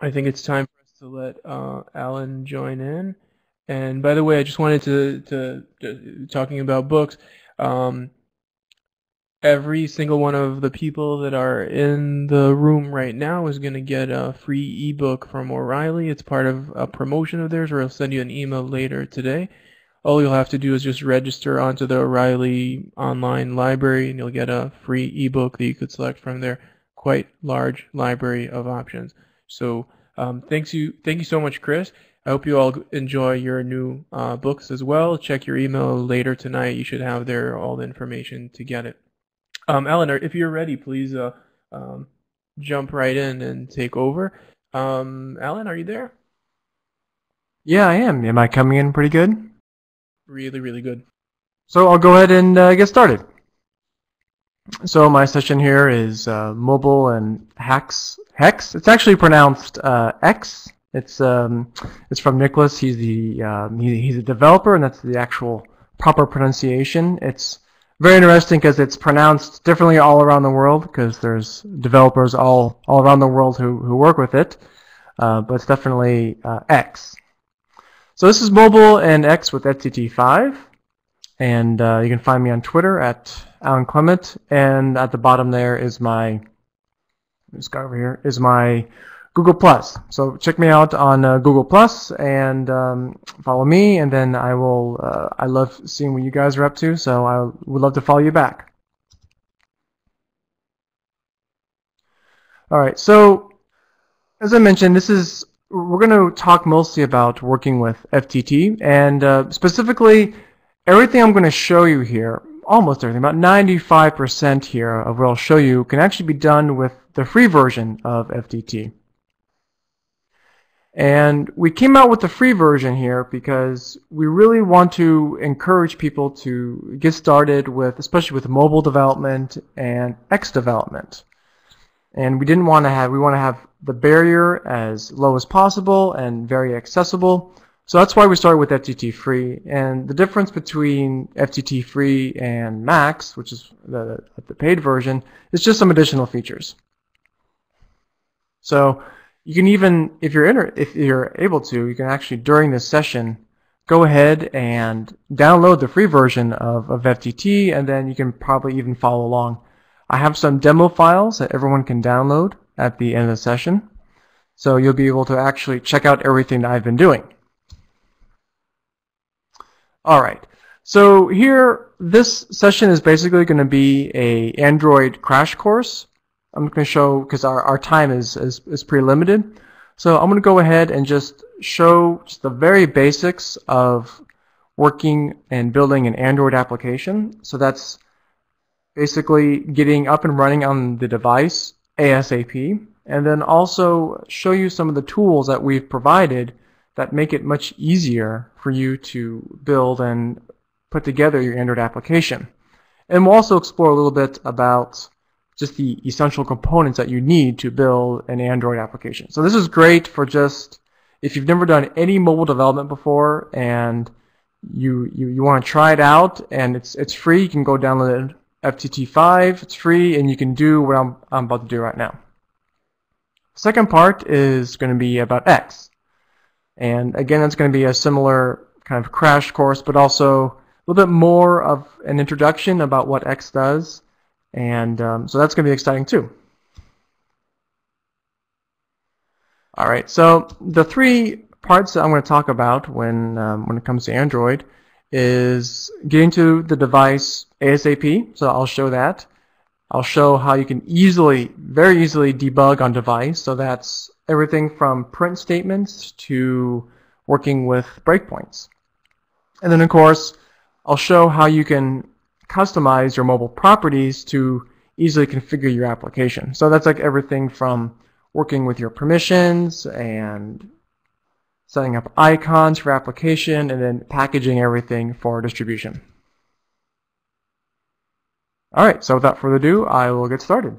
I think it's time for us to let uh, Alan join in. And by the way, I just wanted to, to, to talking about books. Um, every single one of the people that are in the room right now is going to get a free ebook from O'Reilly. It's part of a promotion of theirs, or I'll send you an email later today. All you'll have to do is just register onto the O'Reilly online library, and you'll get a free ebook that you could select from their quite large library of options. So um, thanks you, thank you so much, Chris. I hope you all enjoy your new uh, books as well. Check your email later tonight. You should have there all the information to get it. Um, Eleanor, if you're ready, please uh, um, jump right in and take over. Um, Alan, are you there? Yeah, I am. Am I coming in pretty good? Really, really good. So I'll go ahead and uh, get started. So my session here is uh, mobile and haXe. Hex. It's actually pronounced uh, X. It's um, it's from Nicholas. He's the um, he, he's a developer, and that's the actual proper pronunciation. It's very interesting because it's pronounced differently all around the world because there's developers all, all around the world who, who work with it. Uh, but it's definitely uh, X. So this is mobile and haXe with FDT5. And uh, you can find me on Twitter at Alan Klement. And at the bottom there is my, this guy over here, is my Google Plus. So check me out on uh, Google Plus and um, follow me, and then I will. Uh, I love seeing what you guys are up to, so I would love to follow you back. All right. So as I mentioned, this is we're going to talk mostly about working with FDT, and uh, specifically everything I'm going to show you here. Almost everything, about 95% here of what I'll show you can actually be done with the free version of FDT. And we came out with the free version here because we really want to encourage people to get started with, especially with mobile development and haXe development. And we didn't want to have, we want to have the barrier as low as possible and very accessible. So that's why we started with FDT free. And the difference between FDT free and max, which is the, the paid version, is just some additional features. So you can even, if you're if you're able to, you can actually during this session go ahead and download the free version of, of FDT, and then you can probably even follow along. I have some demo files that everyone can download at the end of the session, so you'll be able to actually check out everything that I've been doing. All right. So here, this session is basically going to be a Android crash course. I'm going to show, because our, our time is, is, is pretty limited. So I'm going to go ahead and just show just the very basics of working and building an Android application. So that's basically getting up and running on the device ASAP. And then also show you some of the tools that we've provided that make it much easier for you to build and put together your Android application. And we'll also explore a little bit about just the essential components that you need to build an Android application. So this is great for just if you've never done any mobile development before and you you, you want to try it out and it's it's free. You can go download FDT5. It's free and you can do what I'm I'm about to do right now. Second part is going to be about haXe. And again, it's going to be a similar kind of crash course, but also a little bit more of an introduction about what haXe does and um, so that's going to be exciting too. All right, so the three parts that I'm going to talk about when, um, when it comes to Android is getting to the device ASAP, so I'll show that. I'll show how you can easily, very easily debug on device, so that's everything from print statements to working with breakpoints. And then of course, I'll show how you can customize your mobile properties to easily configure your application. So that's like everything from working with your permissions and setting up icons for application and then packaging everything for distribution. Alright, so without further ado, I will get started.